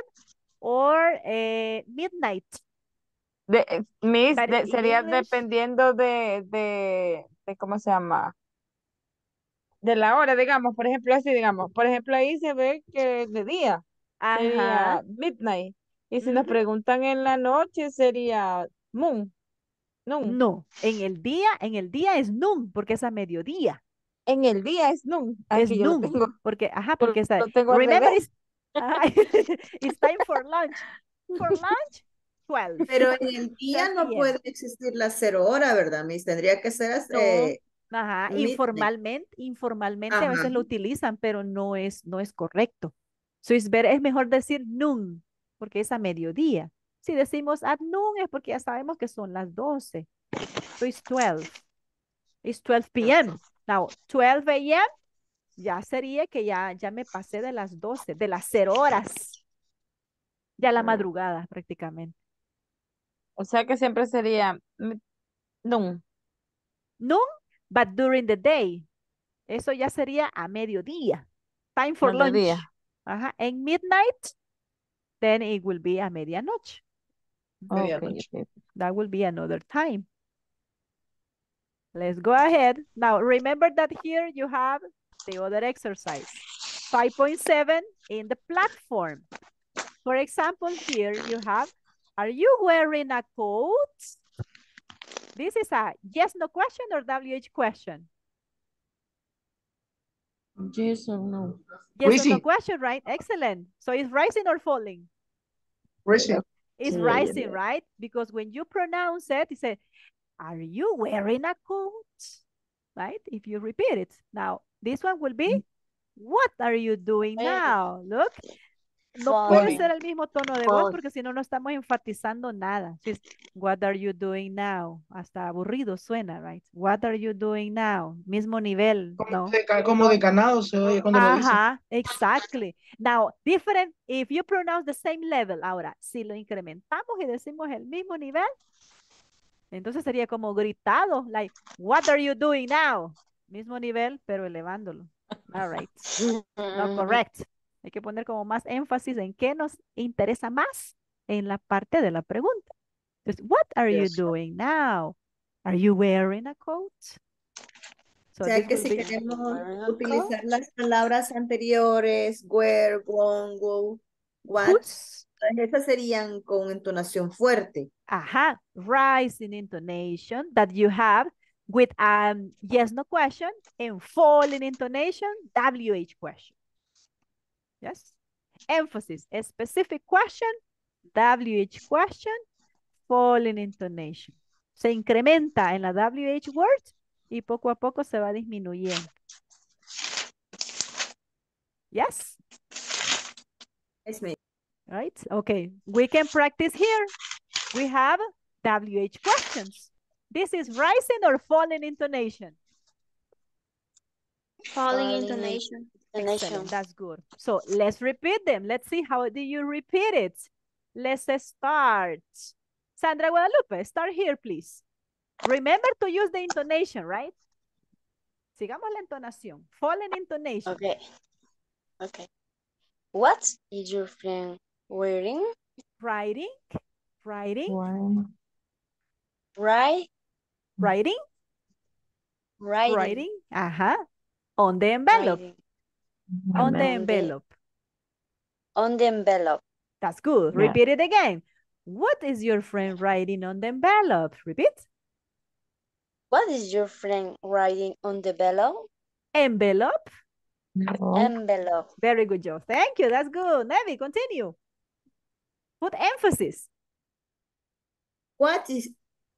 or eh, midnight. De, eh, Miss, de- sería English- dependiendo de, de, de, ¿cómo se llama? De la hora, digamos, por ejemplo, así, digamos, por ejemplo, ahí se ve que es de día, sería Ajá. midnight, y si nos preguntan en la noche, sería moon, noon, No, en el día, en el día es noon, porque es a mediodía. en el día es noon, Es noon, porque, ajá, <laughs> porque está, remember it's, <laughs> it's time for lunch. For lunch, 12. Pero en el <laughs> día 12 no puede existir las cero horas, ¿verdad, Miss? Tendría que ser No, eh, Ajá, informalmente, informalmente a veces lo utilizan, pero no es, no es correcto. So es mejor decir noon, porque es a mediodía. Si decimos at noon es porque ya sabemos que son las 12. So it's 12. It's 12 p.m. Now, 12 a.m. ya sería que ya, ya me pasé de las 12, de las 0 horas. Ya la madrugada prácticamente. O sea que siempre sería mm, noon. Noon, but during the day. Eso ya sería a mediodía. Time for lunch. Ajá. En midnight, then it will be a medianoche. Okay, Medianoche. okay. That will be another time. Let's go ahead. Now, remember that here you have the other exercise. 5.7 in the platform. For example, here you have, are you wearing a coat? This is a yes, no question or WH question. Yes or no? Yes or no question, right? Excellent. So it's rising or falling? Rising. It's Yeah, rising, right? Because when you pronounce it, you say, are you wearing a coat? Right? If you repeat it. Now, this one will be, what are you doing now? Look. No puede ser el mismo tono de voz porque si no, no estamos enfatizando nada. What are you doing now? Hasta aburrido suena, right? What are you doing now? Mismo nivel, Como ¿no? de, ca- como de ganado se oye cuando lo dice. Ajá, exactly. Now, different, if you pronounce the same level, ahora, si lo incrementamos y decimos el mismo nivel, entonces sería como gritado, like, what are you doing now? Mismo nivel, pero elevándolo. All right. No, <laughs> correct. Hay que poner como más énfasis en qué nos interesa más en la parte de la pregunta. Entonces, what are you doing now? Are you wearing a coat? So O sea que si queremos utilizar las palabras anteriores, where, gone, go, what? Esas serían con entonación fuerte. Ajá, rising intonation that you have with um yes no question and falling intonation WH question. Yes. Emphasis, a specific question, WH question, falling intonation. Se incrementa en la WH word y poco a poco se va disminuyendo. Yes. Es me- Right? Okay, we can practice here. We have WH questions. This is rising or falling intonation? Falling intonation. Excellent, that's good. So let's repeat them. Let's see how do you repeat it. Let's start. Sandra Guadalupe, start here, please. Remember to use the intonation, right? Sigamos la entonación. Falling intonation. Okay. Okay. What is your friend wearing? Writing, writing, Why? Right? writing, Writing. writing. Ajá. On the envelope. Writing. On the the- envelope. On the envelope. That's good. Yeah. Repeat it again. What is your friend writing on the envelope? Repeat. What is your friend writing on the envelope? Envelope. No. Envelope. Very good job. Thank you. That's good. Nevi, continue. Put emphasis. What is,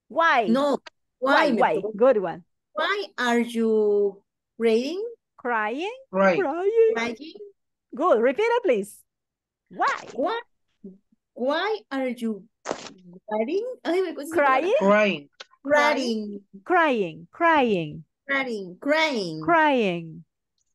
Why? no, Why? why, Why? Good one. why are you reading, Crying. Right. Crying. crying? Good. Repeat it, please. Why? Why, why are you writing? Ay, me cuesta esa Crying. Crying. Crying, Crying. Crying. crying, crying, Crying.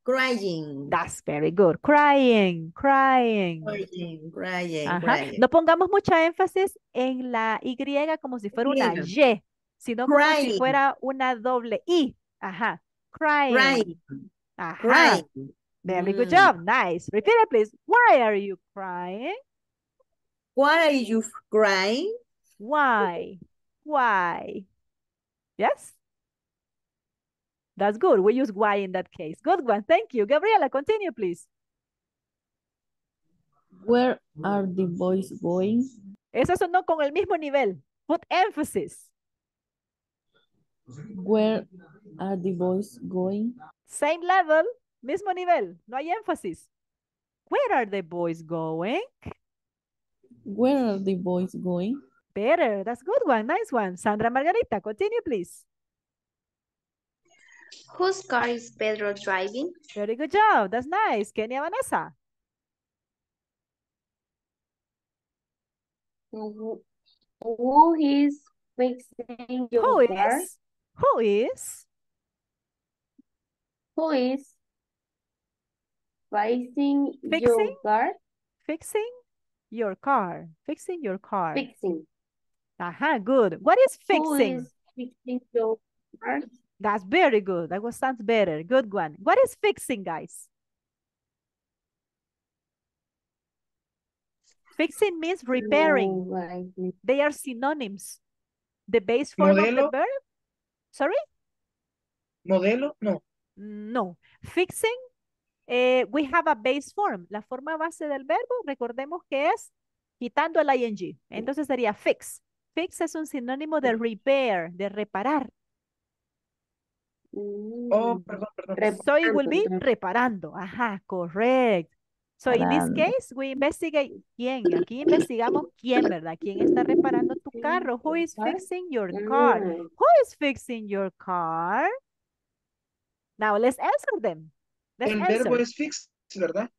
Crying, That's very good. Crying. Crying. crying, crying. No pongamos mucha énfasis en la Y como si fuera una Y, sino como si fuera una doble I. Ajá. Crying. Crying, Ajá. crying. Very good Mm. job. Nice. Repeat it, please. Why are you crying? Why are you crying? Why? Why? Yes? That's good. We use why in that case. Good one. Thank you. Gabriela, continue, please. Where are the boys going? Eso sonó con el mismo nivel. Put emphasis. Where are the boys going? Same level, mismo nivel. No hay énfasis. Where are the boys going? Where are the boys going? Better. That's good one. Nice one. Sandra Margarita, continue, please. Whose car is Pedro driving? Very good job. That's nice. Kenia Vanessa. Who, who is fixing your Who car? is? Who is? Who is fixing your car? Fixing your car. Fixing your car. Fixing. Aha, good. What is fixing? is fixing your car? That's very good. That was sounds better. Good one. What is fixing, guys? Fixing means repairing. No, I- They are synonyms. The base form of the verb. Sorry? Modelo, no. No. Fixing, eh, we have a base form. La forma base del verbo, recordemos que es quitando el ing. Entonces sería fix. Fix es un sinónimo de repair, de reparar. Oh, perdón, perdón. So it will be reparando. Ajá, correct. So in this Reparando. case, we investigate quién. Aquí investigamos quién, ¿verdad? ¿Quién está reparando tu carro? Who is fixing your car? Mm. Who is fixing your car? Now let's answer them. Let's El answer. verbo es fix, ¿verdad?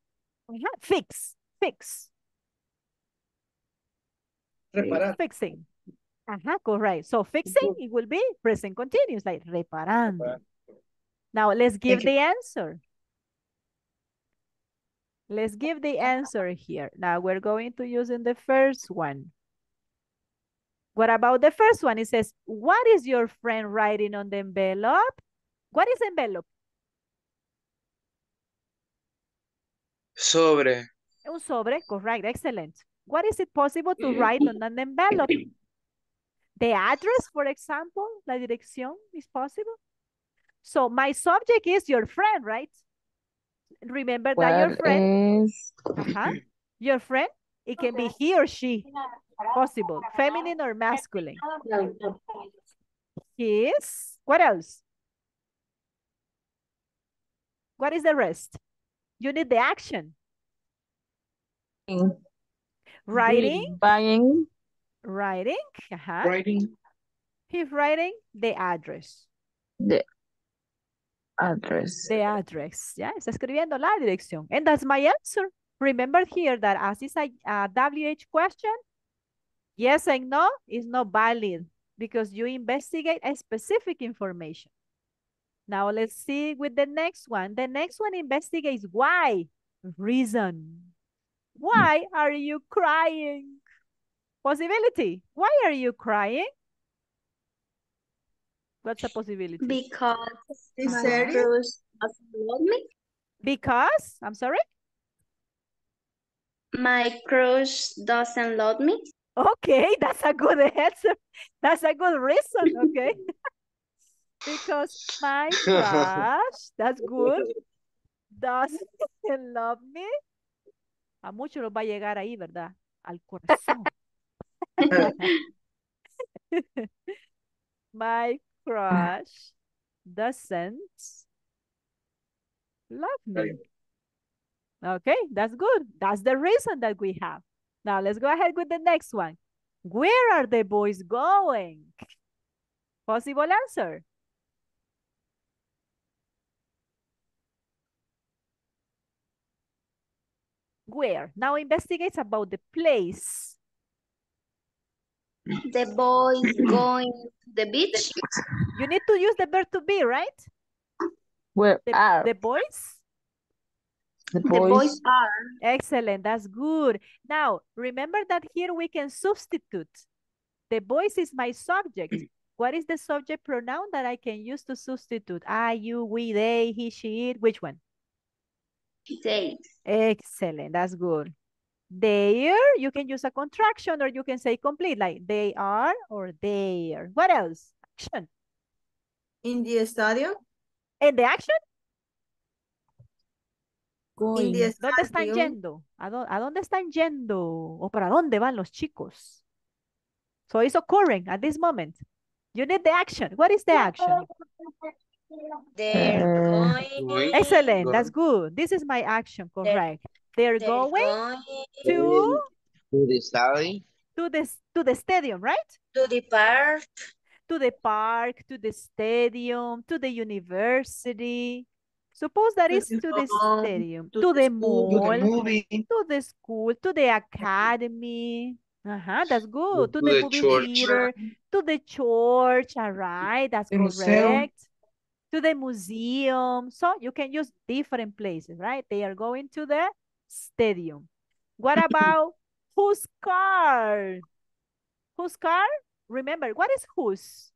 Ajá, Fix, fix, Reparar. fixing. Ajá, correct. So fixing, it will be present continuous, like reparando. Now let's give the answer. Let's give the answer here. Now we're going to use in the first one. What about the first one? It says, what is your friend writing on the envelope? What is envelope? Sobre. Un sobre, correct, excellent. What is it possible to write on an envelope? <clears throat> The address, for example, la dirección is possible. So my subject is your friend, right? Remember that your friend, is uh-huh, your friend, it can be he or she, possible, feminine or masculine. His, what else? What is the rest? You need the action. Writing, buying writing, uh-huh. Writing. He's writing the address. the address? The address, ya, está escribiendo la dirección. And that's my answer. Remember here that as is a, a WH question, yes and no is not valid because you investigate a specific information. Now let's see with the next one. The next one investigates why. Reason. Why are you crying? Possibility. Why are you crying? What's a possibility? Because ¿En my crush doesn't love me. Because, I'm sorry? My crush doesn't love me. Okay, <laughs> that's a good answer. That's a good reason, okay? <laughs> because my <laughs> crush, that's good, doesn't love me. A muchos los va a llegar ahí, ¿verdad? Al corazón. <laughs> my crush doesn't love me. Okay, that's good. That's the reason that we have. Now let's go ahead with the next one. Where are the boys going? Possible answer. Where? Now investigates about the place. The boys <clears throat> going to the beach. You need to use the verb to be, right? Where The, are the boys? the The boys? boys are. Excellent, that's good. Now, remember that here we can substitute. The boys is my subject. Mm. What is the subject pronoun that I can use to substitute? I, you, we, they, he, she, it. Which one? They. Excellent, that's good. There, you can use a contraction or you can say complete, like they are or there. What else? Action. In the stadium. In the action, In the ¿dónde están stadium. yendo? ¿A dó- a dónde están yendo? ¿O para dónde van los chicos? So it's occurring at this moment. You need the action. What is the action? They're going. Excellent, that's good. This is my action, correct. They're They're going going to, To the study. to, the, to the stadium, right? to the park. to the park, to the stadium, to the university. Suppose that To is the to the mall, stadium, to to the the school, to the mall, movie. to the school, to the academy, Uh-huh, that's good. To, To the, the movie church. theater, to the church, all right, that's The museum. correct. To the museum. So you can use different places, right? They are going to the stadium. What about whose car? Whose car? Remember, what is whose?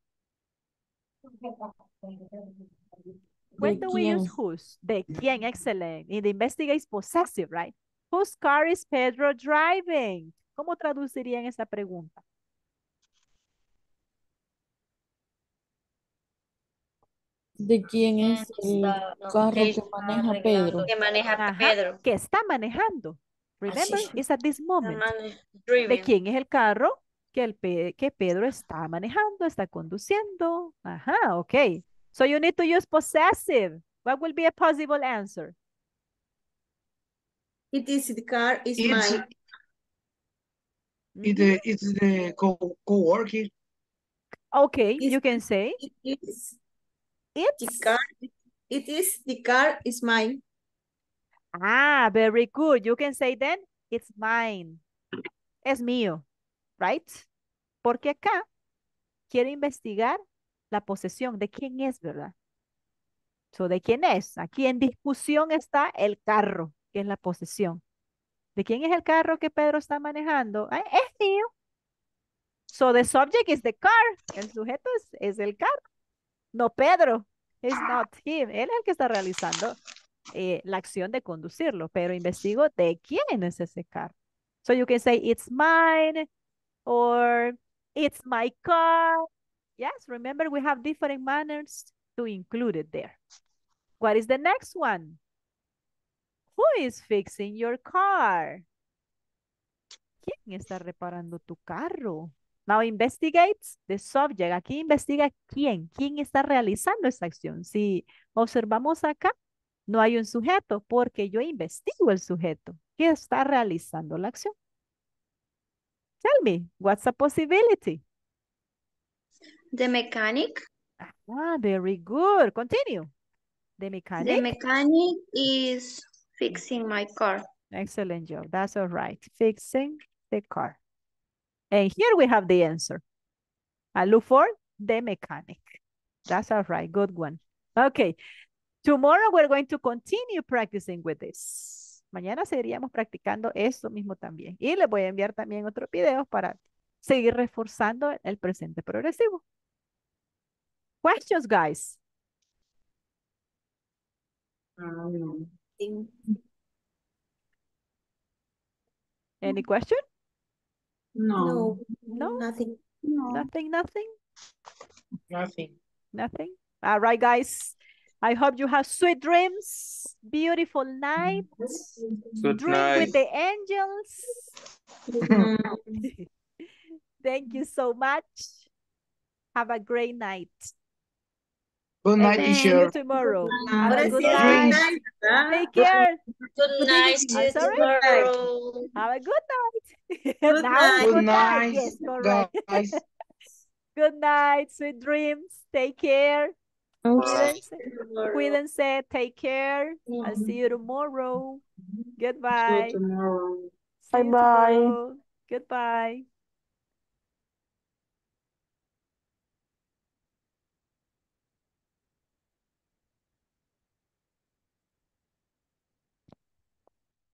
When do we use whose? De quién, excellent. In the investigate is possessive, right? Whose car is Pedro driving? ¿Cómo traducirían esa pregunta? ¿De quién es el Está- no, carro que maneja. Pedro? Que maneja Ajá, Pedro. que está manejando. Remember, it's at this moment. ¿De quién es el carro? Que, el Pe- que Pedro está manejando, está conduciendo. Ajá, ok. So you need to use possessive. What will be a possible answer? It is the car is It's, mine. it's the, it's the co co-working. Okay, you can say It is it's. the car. It is the car is mine. Ah, very good. You can say then, it's mine. Es mío, right? Porque acá quiero investigar la posesión de quién es, ¿verdad? So, ¿de quién es? Aquí en discusión está el carro, que es la posesión. ¿De quién es el carro que Pedro está manejando? Ah, es mío. So, the subject is the car. El sujeto es, es el carro. No Pedro. It's not him. Él es el que está realizando eh, la acción de conducirlo, pero investigo de quién es ese carro. So you can say it's mine or it's my car. Yes, remember we have different manners to include it there. What is the next one? Who is fixing your car? ¿Quién está reparando tu carro? Now investigates the subject. Aquí investiga quién, quién está realizando esa acción. Si observamos acá, no hay un sujeto porque yo investigo el sujeto que está realizando la acción. Tell me, what's a possibility? The mechanic. Ah, very good. Continue. The The mechanic. mechanic is fixing my car. Excellent job. That's all right. Fixing the car. And here we have the answer. I look for the mechanic. That's all right. Good one. Okay. Tomorrow we're going to continue practicing with this. Mañana seguiríamos practicando esto mismo también. Y les voy a enviar también otros videos para seguir reforzando el presente progresivo. Questions, guys? Any question? No, No? nothing. Nothing, nothing? Nothing. Nothing? All right, guys. I hope you have sweet dreams, beautiful nights. Good Dream night. with the angels. <laughs> <laughs> Thank you so much. Have a great night. Good night, And see teacher. you tomorrow. Have Ahora a good night. good night. Take care. Good night. I'm you sorry? tomorrow. Have a good night. <laughs> Good night. Good good night. night, Yes, correct. guys. <laughs> Good night. Sweet dreams. Take care. Cuídense. Tomorrow. Cuídense. Take care. I'll see you tomorrow. Goodbye. See you Bye-bye. tomorrow. Goodbye.